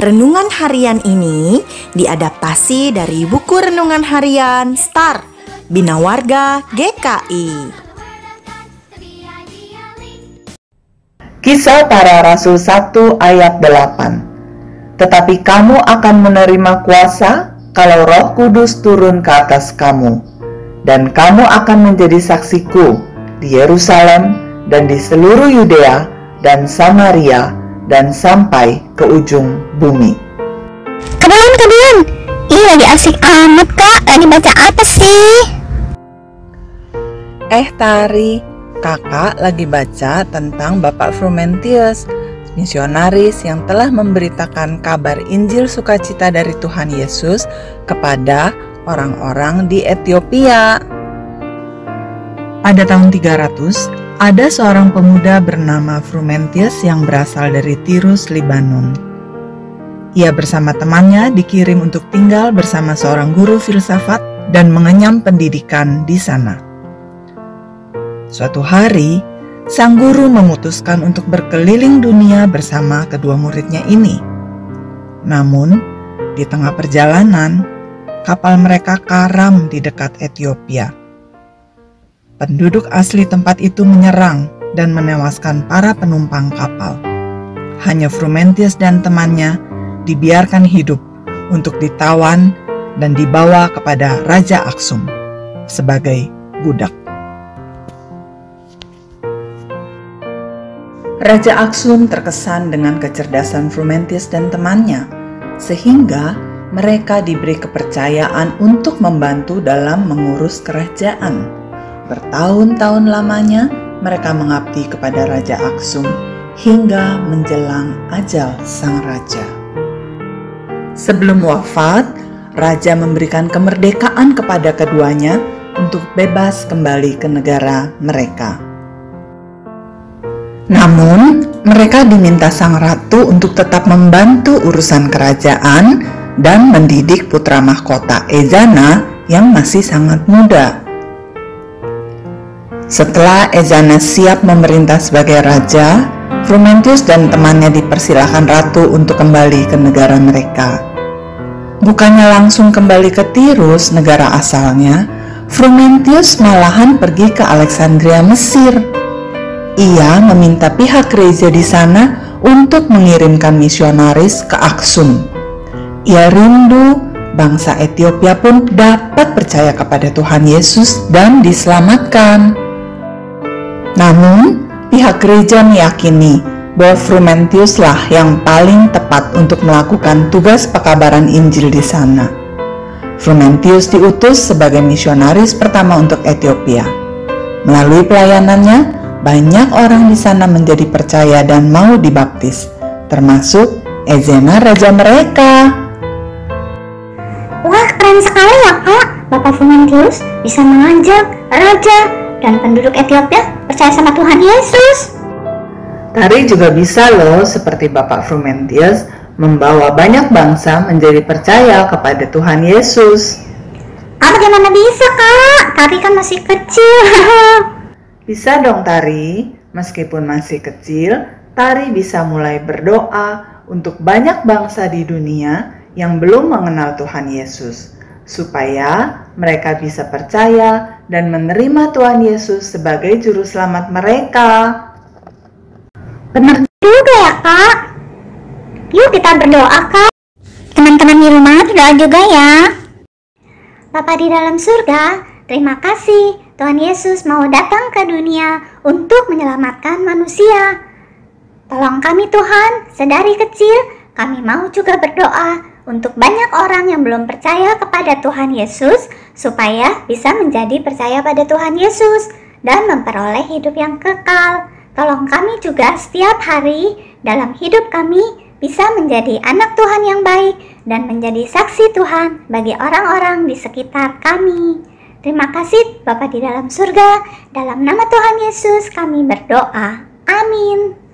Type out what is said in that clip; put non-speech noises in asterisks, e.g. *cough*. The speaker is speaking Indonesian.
Renungan harian ini diadaptasi dari buku renungan harian Star Bina Warga GKI. Kisah para Rasul 1 ayat 8 Tetapi kamu akan menerima kuasa kalau roh kudus turun ke atas kamu Dan kamu akan menjadi saksiku di Yerusalem dan di seluruh Yudea dan Samaria dan sampai ke ujung bumi. Kebetulan, kebetulan. Ih, lagi asik amat, Kak. Lagi baca apa sih? Eh, Tari, kakak lagi baca tentang Bapak Frumentius, misionaris yang telah memberitakan kabar Injil sukacita dari Tuhan Yesus kepada orang-orang di Ethiopia. Pada tahun 300, ada seorang pemuda bernama Frumentius yang berasal dari Tirus, Libanon. Ia bersama temannya dikirim untuk tinggal bersama seorang guru filsafat dan mengenyam pendidikan di sana. Suatu hari, sang guru memutuskan untuk berkeliling dunia bersama kedua muridnya ini. Namun, di tengah perjalanan, kapal mereka karam di dekat Ethiopia penduduk asli tempat itu menyerang dan menewaskan para penumpang kapal. Hanya Frumentius dan temannya dibiarkan hidup untuk ditawan dan dibawa kepada Raja Aksum sebagai budak. Raja Aksum terkesan dengan kecerdasan Frumentius dan temannya, sehingga mereka diberi kepercayaan untuk membantu dalam mengurus kerajaan. Bertahun-tahun lamanya mereka mengabdi kepada Raja Aksum hingga menjelang ajal sang raja. Sebelum wafat, raja memberikan kemerdekaan kepada keduanya untuk bebas kembali ke negara mereka. Namun, mereka diminta sang ratu untuk tetap membantu urusan kerajaan dan mendidik putra mahkota Ezana yang masih sangat muda. Setelah Ezana siap memerintah sebagai raja, Frumentius dan temannya dipersilahkan ratu untuk kembali ke negara mereka. Bukannya langsung kembali ke Tirus, negara asalnya, Frumentius malahan pergi ke Alexandria, Mesir. Ia meminta pihak gereja di sana untuk mengirimkan misionaris ke Aksum. Ia rindu bangsa Ethiopia pun dapat percaya kepada Tuhan Yesus dan diselamatkan. Namun, pihak gereja meyakini bahwa Frumentiuslah yang paling tepat untuk melakukan tugas pekabaran Injil di sana. Frumentius diutus sebagai misionaris pertama untuk Ethiopia. Melalui pelayanannya, banyak orang di sana menjadi percaya dan mau dibaptis, termasuk Ezena raja mereka. Wah, keren sekali ya, Kak. Bapak Frumentius bisa mengajak raja dan penduduk Ethiopia percaya sama Tuhan Yesus. Tari juga bisa loh seperti Bapak Frumentius membawa banyak bangsa menjadi percaya kepada Tuhan Yesus. Ah, bagaimana bisa kak? Tari kan masih kecil. *laughs* bisa dong Tari, meskipun masih kecil, Tari bisa mulai berdoa untuk banyak bangsa di dunia yang belum mengenal Tuhan Yesus supaya mereka bisa percaya dan menerima Tuhan Yesus sebagai juru selamat mereka. Benar juga ya kak. Yuk kita berdoa kak. Teman-teman di rumah berdoa juga ya. Bapak di dalam surga, terima kasih Tuhan Yesus mau datang ke dunia untuk menyelamatkan manusia. Tolong kami Tuhan, sedari kecil kami mau juga berdoa untuk banyak orang yang belum percaya kepada Tuhan Yesus supaya bisa menjadi percaya pada Tuhan Yesus dan memperoleh hidup yang kekal. Tolong kami juga setiap hari dalam hidup kami bisa menjadi anak Tuhan yang baik dan menjadi saksi Tuhan bagi orang-orang di sekitar kami. Terima kasih Bapak di dalam surga, dalam nama Tuhan Yesus kami berdoa. Amin.